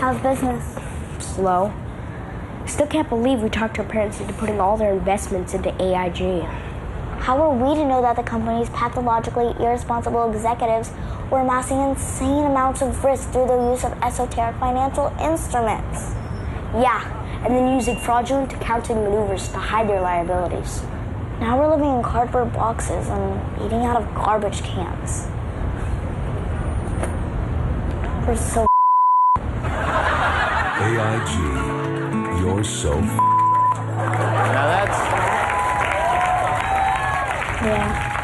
How's business? Slow. Still can't believe we talked our parents into putting all their investments into AIG. How are we to know that the company's pathologically irresponsible executives were amassing insane amounts of risk through the use of esoteric financial instruments? Yeah, and then using fraudulent accounting maneuvers to hide their liabilities. Now we're living in cardboard boxes and eating out of garbage cans. We're so AIG, you're so f- Now that's yeah.